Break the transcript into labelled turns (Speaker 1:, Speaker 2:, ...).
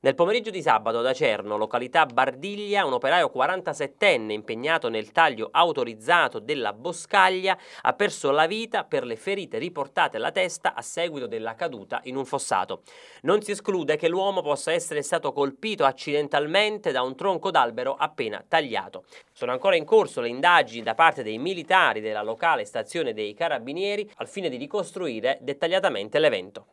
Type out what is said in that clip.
Speaker 1: Nel pomeriggio di sabato ad Acerno, località Bardiglia, un operaio 47enne impegnato nel taglio autorizzato della boscaglia ha perso la vita per le ferite riportate alla testa a seguito della caduta in un fossato. Non si esclude che l'uomo possa essere stato colpito accidentalmente da un tronco d'albero appena tagliato. Sono ancora in corso le indagini da parte dei militari della locale stazione dei carabinieri al fine di ricostruire dettagliatamente l'evento.